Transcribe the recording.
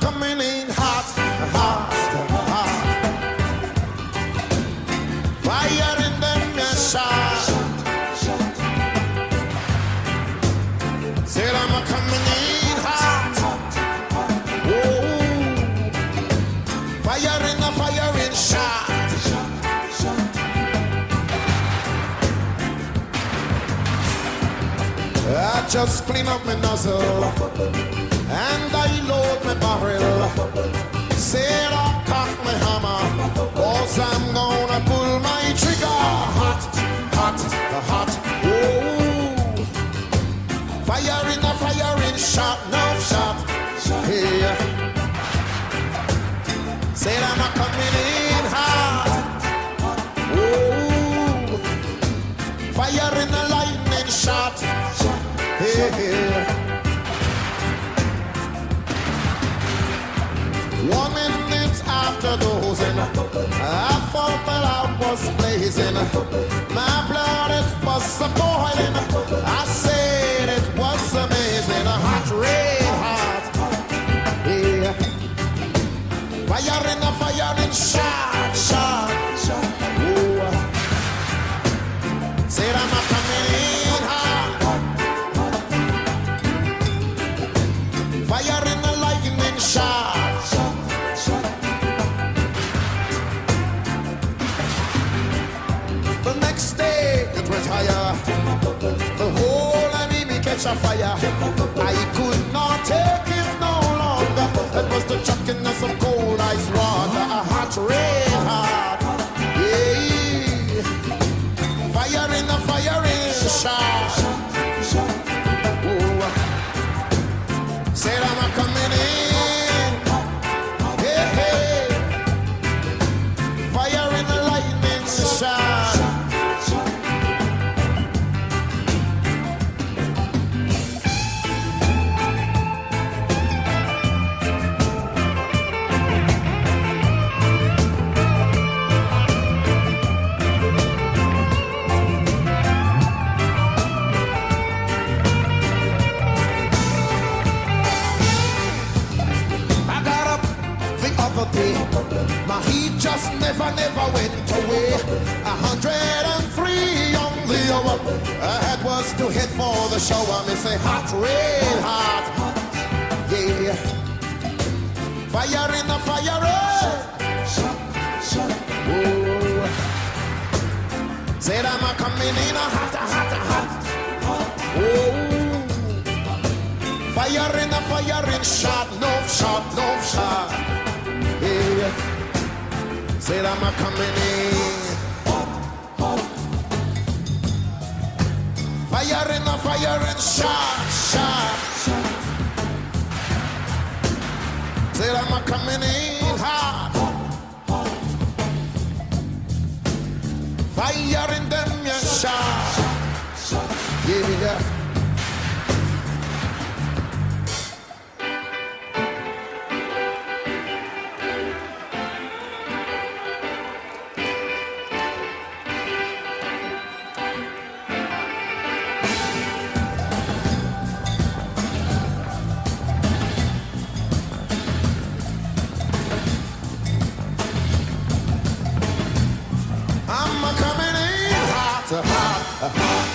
coming in hot, hot, hot. Fire in I'm a coming in hot. Fire in the fire in. I just clean up my nozzle and I load my barrel. Said I cock my hammer, cause I'm gonna pull my trigger. Hot, hot, hot, whoa. Fire in a fire in shot, no shot. Hey. Said I'm a coming in hot. Whoa. Fire in a lightning shot. Hey, was blazing. My blood it was a boiling. Higher. The whole enemy catch a fire. The day. My heat just never, never went away. A hundred and three on the hour. I had was to head for the shower. Me say hot, red hot. Yeah. Fire in the fire. red. Ooh. Said I'm a coming in a hot, a hot, a hot. Oh. Fire in a fire in shot, no shot, no shot. Said I'm a coming in. Fire in a fire in shot, shot. Said I'm a coming in a coming in hot, hot, hot.